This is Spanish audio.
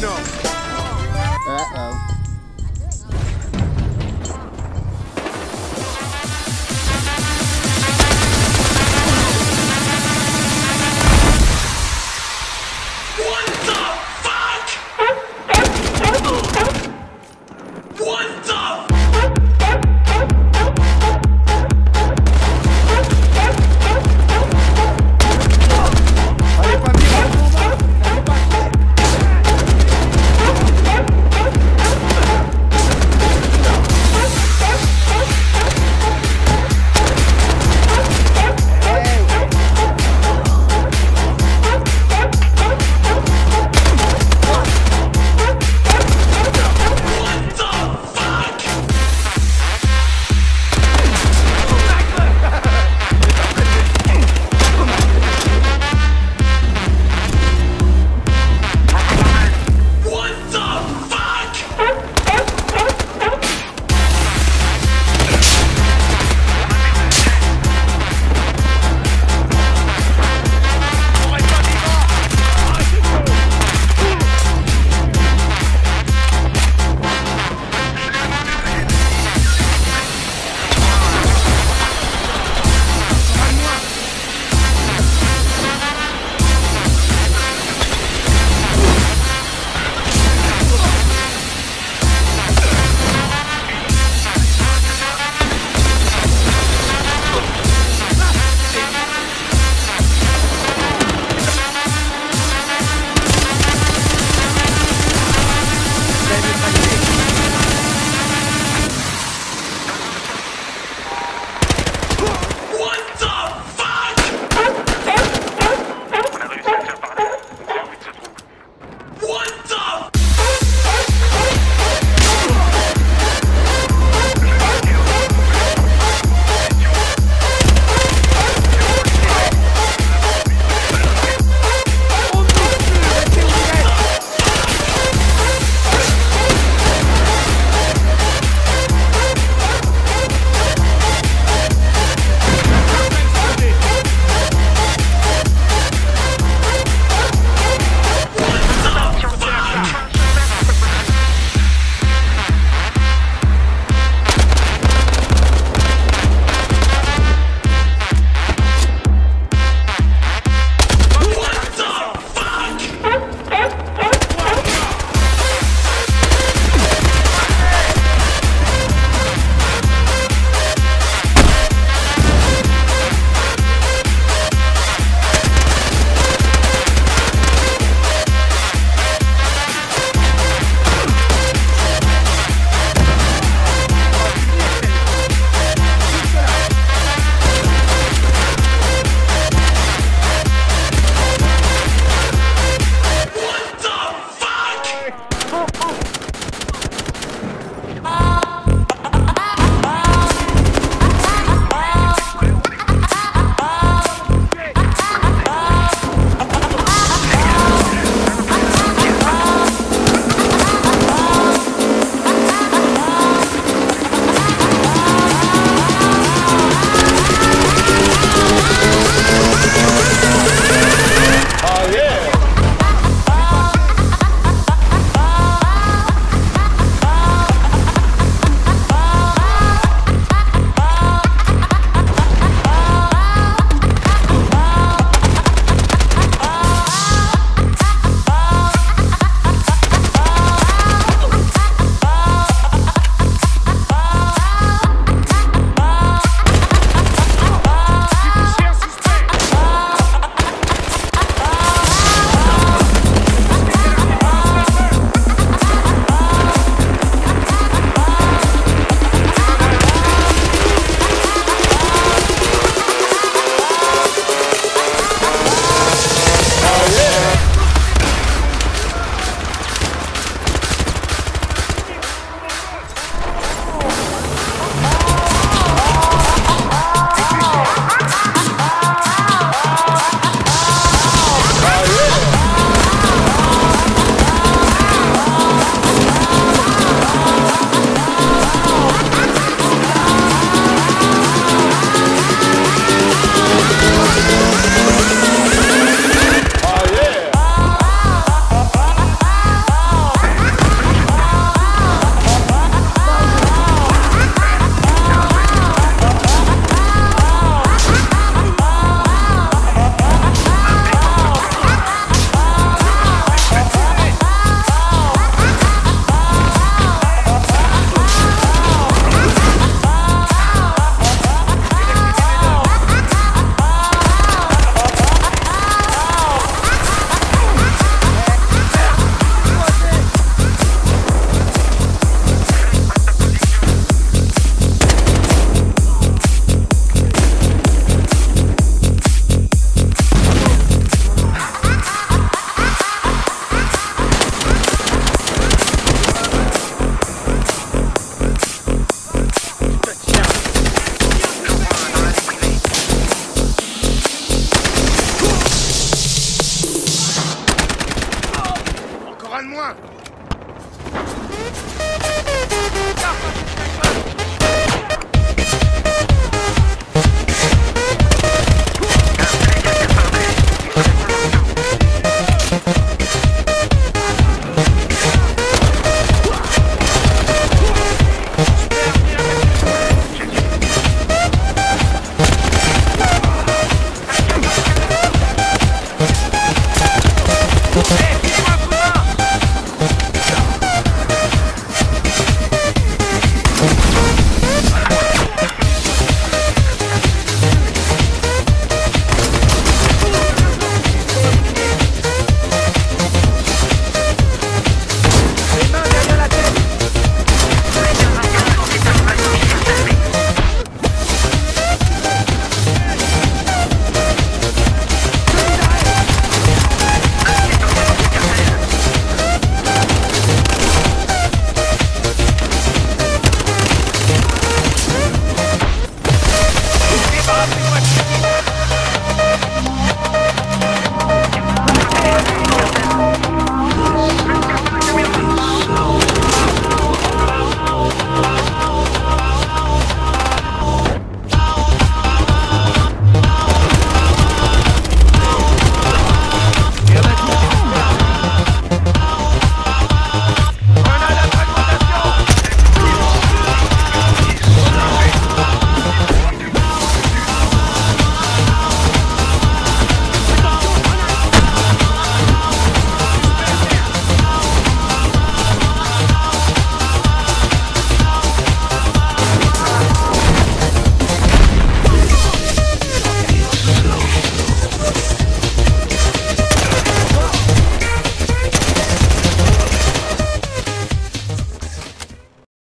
No.